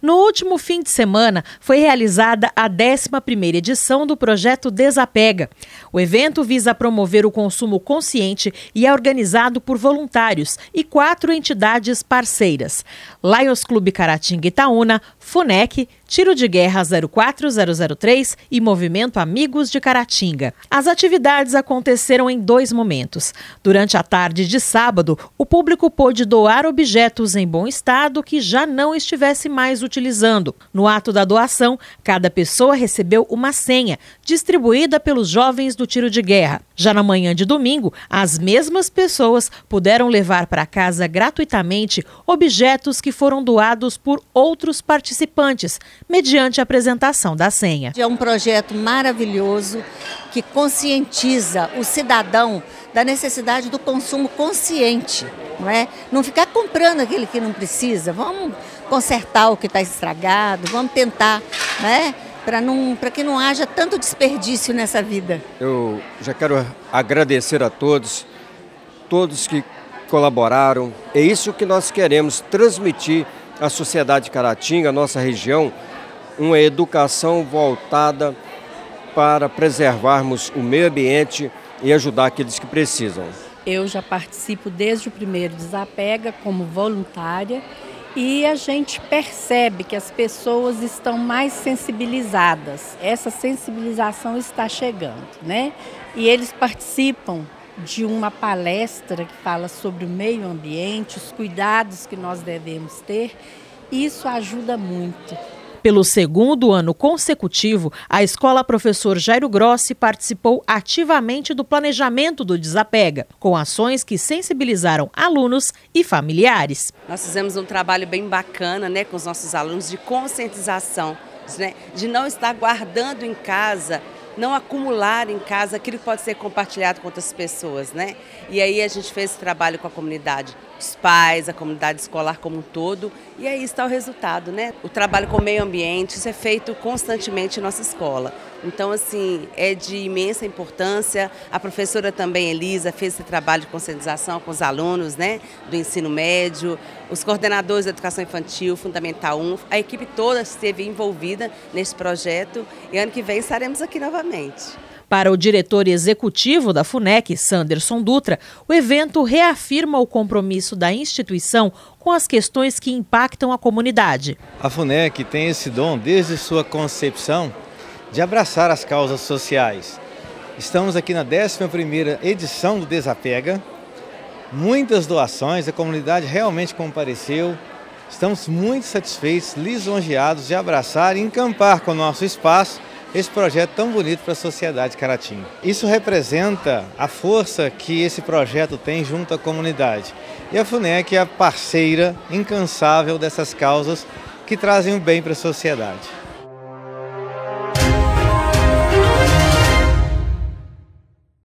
No último fim de semana, foi realizada a 11ª edição do projeto Desapega. O evento visa promover o consumo consciente e é organizado por voluntários e quatro entidades parceiras: Lions Clube Caratinga Itaúna, FUNEC, Tiro de Guerra 04003 e Movimento Amigos de Caratinga. As atividades aconteceram em dois momentos. Durante a tarde de sábado, o público pôde doar objetos em bom estado que já não estivesse mais utilizando. No ato da doação, cada pessoa recebeu uma senha, distribuída pelos jovens do Tiro de Guerra. Já na manhã de domingo, as mesmas pessoas puderam levar para casa gratuitamente objetos que foram doados por outros participantes, mediante a apresentação da senha. É um projeto maravilhoso que conscientiza o cidadão da necessidade do consumo consciente, não é? Não ficar comprando aquele que não precisa. Vamos consertar o que está estragado, vamos tentar, né? Para não, para que não haja tanto desperdício nessa vida. Eu já quero agradecer a todos, todos que colaboraram. É isso que nós queremos transmitir à sociedade caratinga, à nossa região, uma educação voltada para preservarmos o meio ambiente e ajudar aqueles que precisam. Eu já participo desde o primeiro Desapega como voluntária e a gente percebe que as pessoas estão mais sensibilizadas. Essa sensibilização está chegando, né? E eles participam de uma palestra que fala sobre o meio ambiente, os cuidados que nós devemos ter. Isso ajuda muito. Pelo segundo ano consecutivo, a escola professor Jairo Grossi participou ativamente do planejamento do Desapega, com ações que sensibilizaram alunos e familiares. Nós fizemos um trabalho bem bacana né, com os nossos alunos de conscientização, né, de não estar guardando em casa não acumular em casa aquilo que pode ser compartilhado com outras pessoas, né? E aí a gente fez esse trabalho com a comunidade, os pais, a comunidade escolar como um todo, e aí está o resultado, né? O trabalho com o meio ambiente, isso é feito constantemente em nossa escola. Então, assim, é de imensa importância. A professora também, Elisa, fez esse trabalho de conscientização com os alunos, né, do ensino médio, os coordenadores da educação infantil, Fundamental 1, a equipe toda esteve envolvida nesse projeto e ano que vem estaremos aqui novamente. Para o diretor executivo da FUNEC, Sanderson Dutra, o evento reafirma o compromisso da instituição com as questões que impactam a comunidade. A FUNEC tem esse dom desde sua concepção de abraçar as causas sociais. Estamos aqui na 11ª edição do Desapega. Muitas doações, a comunidade realmente compareceu. Estamos muito satisfeitos, lisonjeados de abraçar e encampar com o nosso espaço esse projeto tão bonito para a sociedade Caratinga. Isso representa a força que esse projeto tem junto à comunidade. E a FUNEC é a parceira incansável dessas causas que trazem o bem para a sociedade.